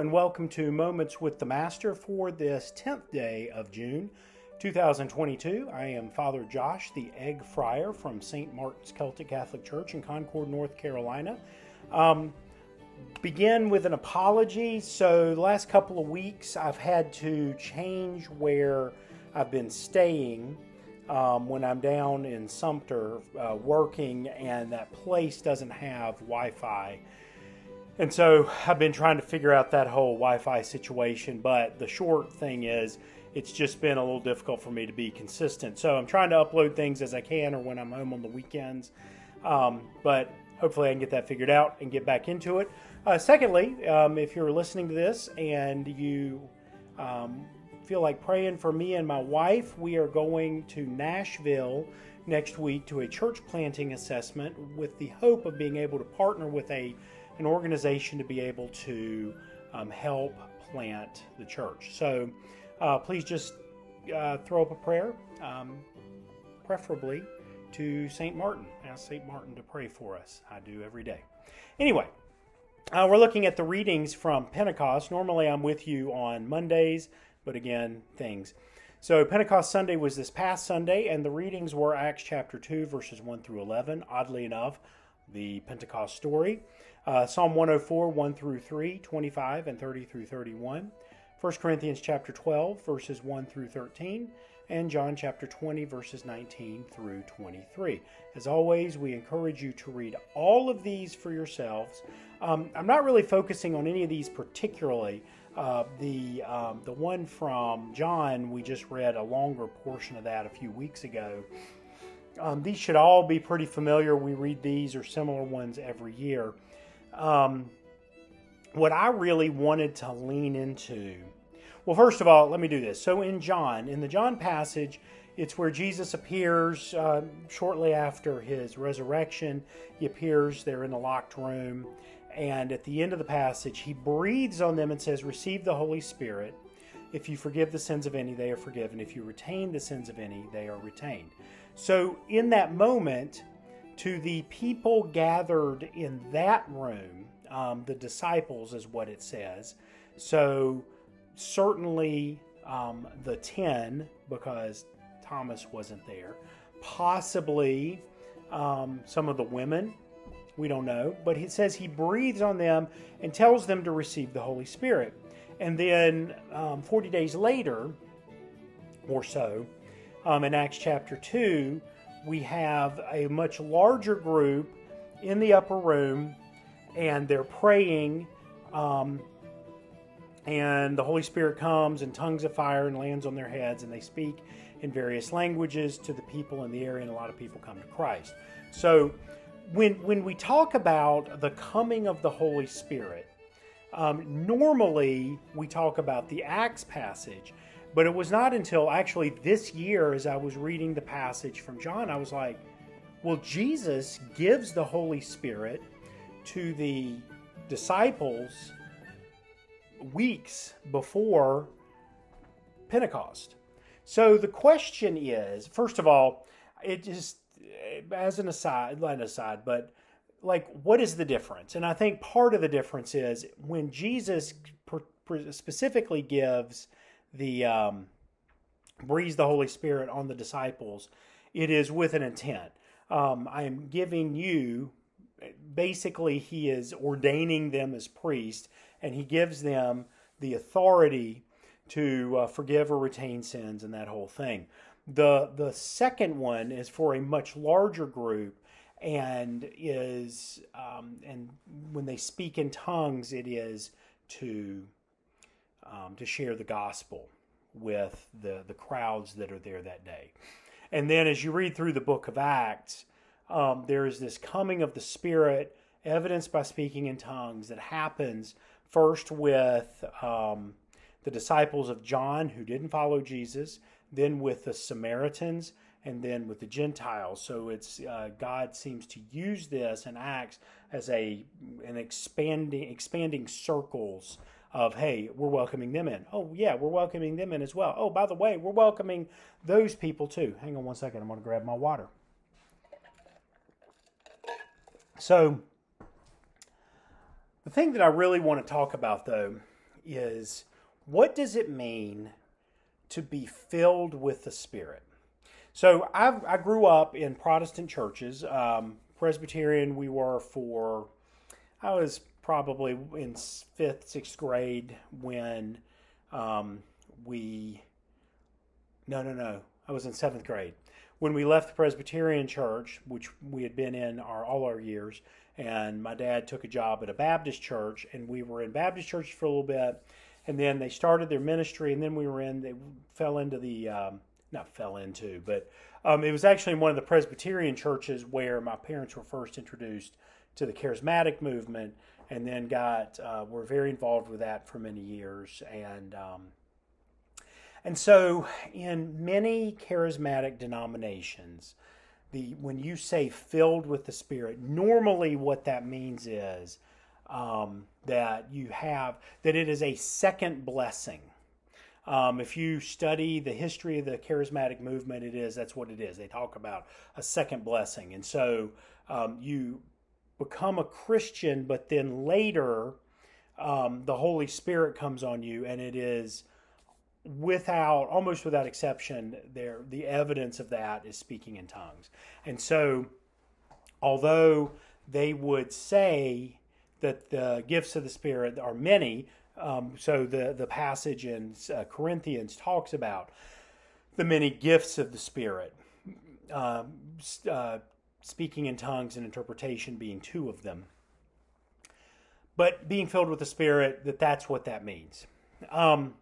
And welcome to Moments with the Master for this 10th day of June 2022. I am Father Josh, the Egg Friar from St. Martin's Celtic Catholic Church in Concord, North Carolina. Um, begin with an apology. So, the last couple of weeks, I've had to change where I've been staying um, when I'm down in Sumter uh, working, and that place doesn't have Wi Fi. And so I've been trying to figure out that whole Wi Fi situation, but the short thing is it's just been a little difficult for me to be consistent. So I'm trying to upload things as I can or when I'm home on the weekends. Um, but hopefully I can get that figured out and get back into it. Uh, secondly, um, if you're listening to this and you um, feel like praying for me and my wife, we are going to Nashville next week to a church planting assessment with the hope of being able to partner with a an organization to be able to um, help plant the church. So uh, please just uh, throw up a prayer, um, preferably to St. Martin. Ask St. Martin to pray for us. I do every day. Anyway, uh, we're looking at the readings from Pentecost. Normally I'm with you on Mondays, but again, things. So Pentecost Sunday was this past Sunday, and the readings were Acts chapter 2, verses 1 through 11. Oddly enough, the Pentecost story. Uh, Psalm 104, 1 through 3, 25 and 30 through 31. 1 Corinthians chapter 12, verses 1 through 13, and John chapter 20, verses 19 through 23. As always, we encourage you to read all of these for yourselves. Um, I'm not really focusing on any of these particularly. Uh, the um, the one from John, we just read a longer portion of that a few weeks ago. Um, these should all be pretty familiar. We read these or similar ones every year. Um, what I really wanted to lean into, well, first of all, let me do this. So in John, in the John passage, it's where Jesus appears uh, shortly after his resurrection. He appears there in the locked room. And at the end of the passage, he breathes on them and says, Receive the Holy Spirit. If you forgive the sins of any, they are forgiven. If you retain the sins of any, they are retained. So, in that moment, to the people gathered in that room, um, the disciples is what it says. So, certainly um, the 10, because Thomas wasn't there, possibly um, some of the women. We don't know, but he says he breathes on them and tells them to receive the Holy Spirit. And then um, 40 days later, or so, um, in Acts chapter 2, we have a much larger group in the upper room and they're praying. Um, and the Holy Spirit comes in tongues of fire and lands on their heads, and they speak in various languages to the people in the area, and a lot of people come to Christ. So, when when we talk about the coming of the Holy Spirit, um, normally we talk about the Acts passage, but it was not until actually this year, as I was reading the passage from John, I was like, well, Jesus gives the Holy Spirit to the disciples weeks before Pentecost. So the question is first of all, it just, as an aside, not an aside, but like, what is the difference? And I think part of the difference is when Jesus specifically gives the um, breathes the Holy Spirit on the disciples, it is with an intent. Um, I am giving you, basically, he is ordaining them as priests, and he gives them the authority to uh, forgive or retain sins and that whole thing. The the second one is for a much larger group and is um, and when they speak in tongues, it is to um, to share the gospel with the, the crowds that are there that day. And then as you read through the book of Acts, um, there is this coming of the Spirit, evidenced by speaking in tongues, that happens first with um, the disciples of John who didn't follow Jesus, then with the Samaritans, and then with the Gentiles. So it's uh, God seems to use this in Acts as a an expanding expanding circles of hey we're welcoming them in. Oh yeah we're welcoming them in as well. Oh by the way we're welcoming those people too. Hang on one second. I'm going to grab my water. So The thing that I really want to talk about, though, is what does it mean to be filled with the Spirit? So I, I grew up in Protestant churches. Um, Presbyterian, we were for, I was probably in fifth, sixth grade when um, we, no, no, no, I was in seventh grade. When we left the Presbyterian church, which we had been in our, all our years, and my dad took a job at a Baptist church, and we were in Baptist church for a little bit, and then they started their ministry, and then we were in, they fell into the, um, not fell into, but um, it was actually one of the Presbyterian churches where my parents were first introduced to the charismatic movement, and then got uh, were very involved with that for many years, and um, and so in many charismatic denominations, the when you say filled with the Spirit, normally what that means is um, that you have that it is a second blessing. Um, if you study the history of the charismatic movement, it is that's what it is. They talk about a second blessing, and so um, you become a Christian, but then later um, the Holy Spirit comes on you, and it is without almost without exception there the evidence of that is speaking in tongues. And so although they would say that the gifts of the spirit are many um, so the the passage in uh, corinthians talks about the many gifts of the spirit. Uh, uh, speaking in tongues and interpretation being two of them but being filled with the spirit that that's what that means um,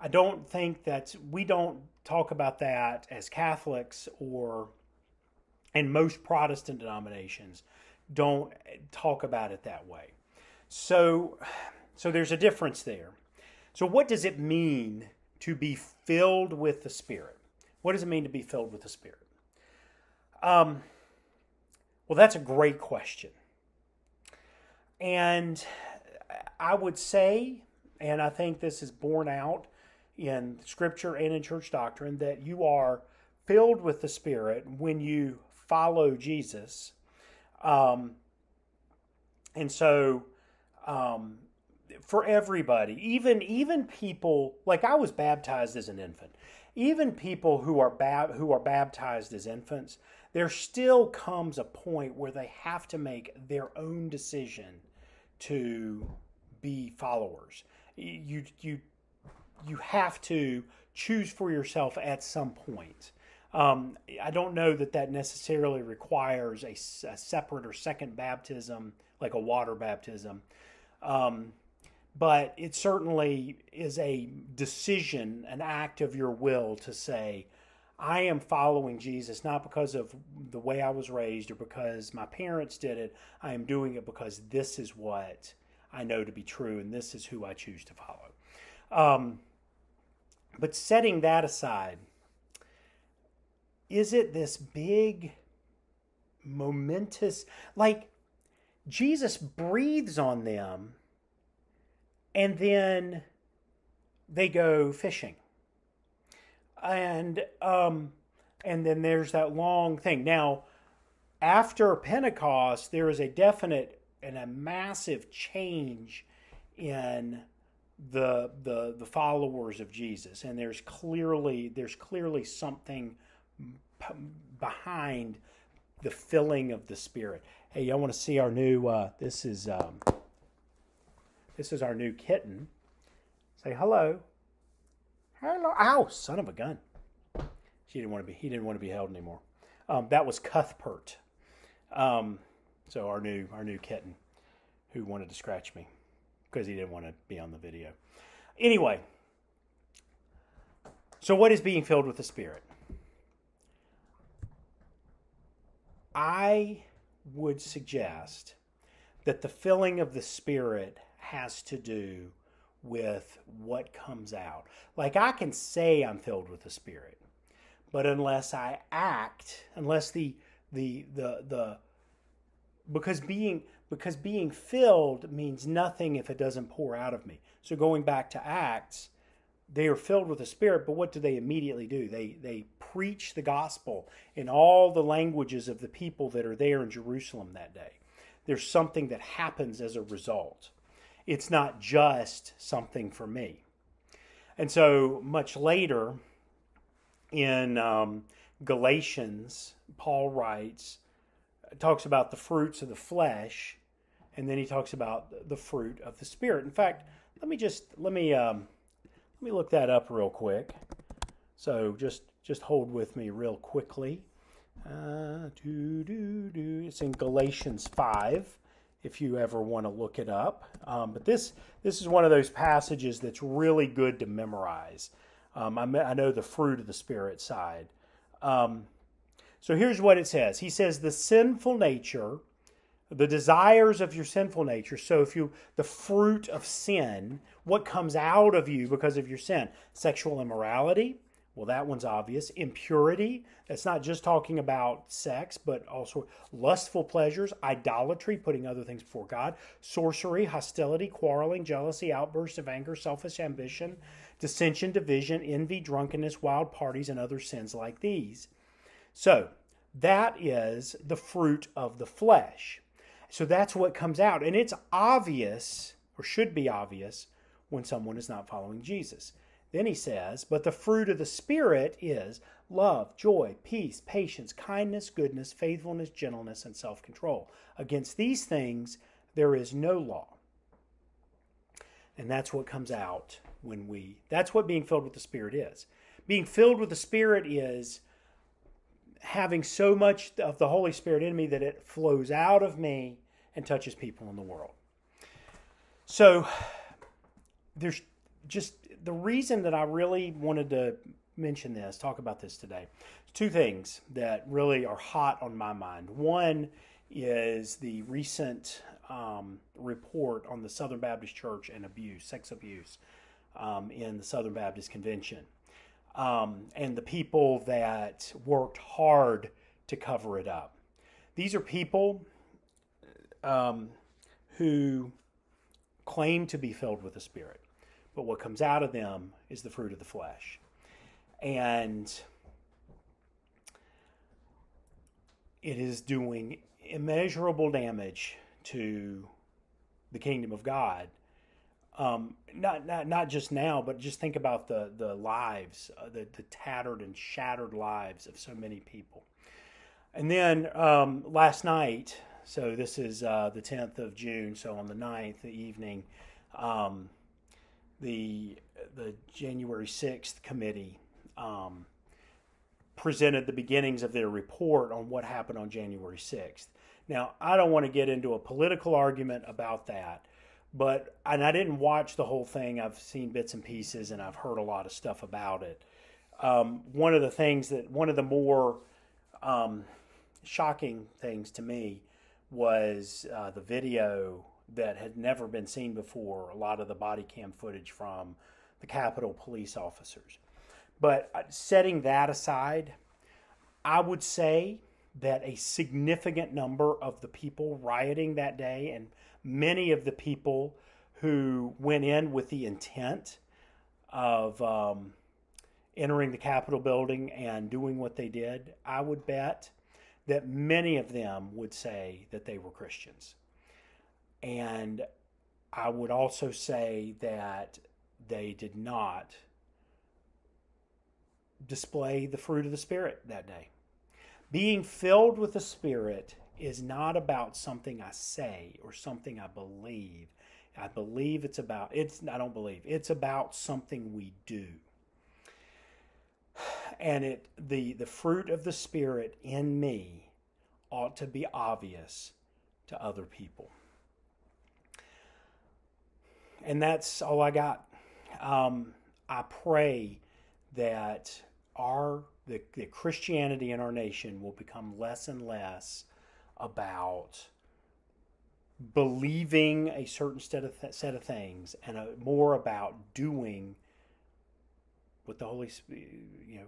I don't think that we don't talk about that as Catholics or and most Protestant denominations don't talk about it that way. So so there's a difference there. So what does it mean to be filled with the Spirit? What does it mean to be filled with the Spirit? Um, well, that's a great question. And I would say, and I think this is borne out in Scripture and in church doctrine that you are filled with the Spirit when you follow Jesus. Um, and so, um, for everybody, even even people like I was baptized as an infant, even people who are bab- who are baptized as infants, there still comes a point where they have to make their own decision to be followers. You you you have to choose for yourself at some point. Um, I don't know that that necessarily requires a, a, separate or second baptism, like a water baptism. Um, but it certainly is a decision, an act of your will to say, I am following Jesus not because of the way I was raised or because my parents did it. I am doing it because this is what I know to be true and this is who I choose to follow. Um, but setting that aside, is it this big, momentous, like Jesus breathes on them and then they go fishing. And um and then there's that long thing. Now, after Pentecost, there is a definite and a massive change in the the the followers of Jesus, and there's clearly there's clearly something p- behind the filling of the Spirit. Hey, y'all want to see our new? Uh, this is um, this is our new kitten. Say hello. Hello. Ow! Son of a gun. She didn't want to be. He didn't want to be held anymore. Um, that was Cuthbert. Um, so our new our new kitten, who wanted to scratch me because he didn't want to be on the video. Anyway, so what is being filled with the Spirit? I would suggest that the filling of the Spirit has to do with what comes out. Like I can say I'm filled with the Spirit, but unless I act, unless the the the the because being because being filled means nothing if it doesn't pour out of me. So going back to Acts, they are filled with the Spirit, but what do they immediately do? They they preach the gospel in all the languages of the people that are there in Jerusalem that day. there's something that happens as a result. It's not just something for me. And so much later in um, Galatians, Paul writes, talks about the fruits of the flesh, and then he talks about the fruit of the spirit. In fact, let me just let me um, let me look that up real quick. So just just hold with me real quickly. Uh, doo, doo, doo. It's in Galatians five, if you ever want to look it up. Um, but this this is one of those passages that's really good to memorize. Um, I, I, know the fruit of the spirit side. Um, so here's what it says. He says the sinful nature, the desires of your sinful nature. So if you the fruit of sin, what comes out of you because of your sin? Sexual immorality, well, that one's obvious. Impurity, that's not just talking about sex, but also lustful pleasures, idolatry, putting other things before God, sorcery, hostility, quarreling, jealousy, outbursts of anger, selfish ambition, dissension, division, envy, drunkenness, wild parties, and other sins like these. So, that is the fruit of the flesh. So, that's what comes out. And it's obvious, or should be obvious, when someone is not following Jesus. Then he says, But the fruit of the Spirit is love, joy, peace, patience, kindness, goodness, faithfulness, gentleness, and self control. Against these things there is no law. And that's what comes out when we, that's what being filled with the Spirit is. Being filled with the Spirit is having so much of the Holy Spirit in me that it flows out of me and touches people in the world. So there's just the reason that I really wanted to mention this, talk about this today, two things that really are hot on my mind. One is the recent um, report on the Southern Baptist Church and abuse, sex abuse, um, in the Southern Baptist Convention. Um, and the people that worked hard to cover it up. These are people um, who claim to be filled with the Spirit but what comes out of them is the fruit of the flesh. And it is doing immeasurable damage to the kingdom of God. Um, not, not not just now, but just think about the the lives, uh, the the tattered and shattered lives of so many people. And then um, last night, so this is uh, the 10th of June, so on the 9th, the evening, um, the the January sixth committee um, presented the beginnings of their report on what happened on January sixth. Now, I don't want to get into a political argument about that, but and I didn't watch the whole thing. I've seen bits and pieces, and I've heard a lot of stuff about it. Um, one of the things that one of the more um, shocking things to me was uh, the video that had never been seen before, a lot of the body cam footage from the Capitol police officers. But uh, setting that aside, I would say that a significant number of the people rioting that day and many of the people who went in with the intent of um, entering the Capitol building and doing what they did, I would bet that many of them would say that they were Christians. And I would also say that they did not display the fruit of the Spirit that day. Being filled with the Spirit is not about something I say or something I believe. I believe it's about it's I don't believe. It's about something we do. And it the the fruit of the spirit in me ought to be obvious to other people and that's all I got. Um, I pray that our the, the Christianity in our nation will become less and less about believing a certain set of th- set of things and a, more about doing what the Holy Spirit, you know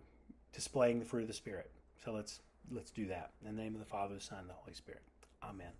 displaying the fruit of the Spirit. So let's let's do that in the name of the Father, the Son, and the Holy Spirit. Amen.